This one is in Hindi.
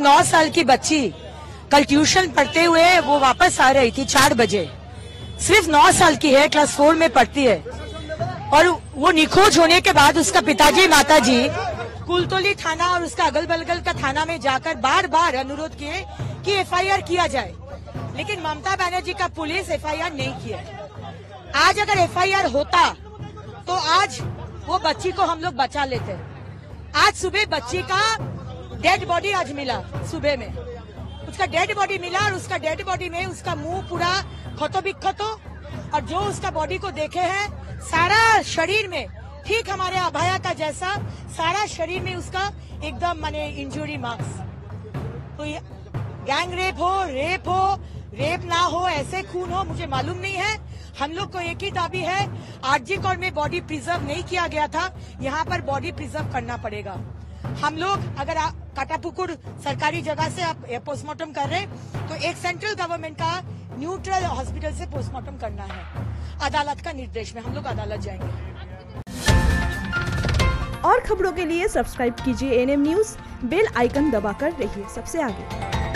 नौ साल की बच्ची, कल ट्यूशन पढ़ते हुए वो वापस आ रही थी चार बजे। सिर्फ़ नौ साल की है, क्लास फोर में पढ़ती है। और वो निखोज होने के बाद उसका पिताजी माताजी, कुलतोली थाना और उसका अगल बगल का थाना में जाकर बार बार अनुरोध किए कि एफआईआर किया जाए। लेकिन ममता बनर्जी का पुलिस एफआईआर नहीं किया। आज अगर एफआईआर होता तो आज वो बच्ची को हम लोग बचा लेते। आज सुबह बच्ची का डेड बॉडी आज मिला, सुबह में। उसका डेड बॉडी मिला और उसका डेड बॉडी में उसका मुँह पूरा खतो बिखतो और जो उसका बॉडी को देखे हैं, सारा शरीर में, ठीक हमारे अभाया का जैसा, सारा शरीर में उसका एकदम माने इंजुरी मार्क्स तो गैंग रेप हो रेप हो रेप ना हो, ऐसे खून हो, मुझे मालूम नहीं है। हम लोग को एक ही दाबी है, आरजी कौर में बॉडी प्रिजर्व नहीं किया गया था, यहाँ पर बॉडी प्रिजर्व करना पड़ेगा। हम लोग अगर आप काटापुकुर सरकारी जगह से आप पोस्टमार्टम कर रहे तो एक सेंट्रल गवर्नमेंट का न्यूट्रल हॉस्पिटल से पोस्टमार्टम करना है। अदालत का निर्देश में हम लोग अदालत जाएँगे। और खबरों के लिए सब्सक्राइब कीजिए एनएम न्यूज़ बेल आइकन दबाकर रहिए सबसे आगे।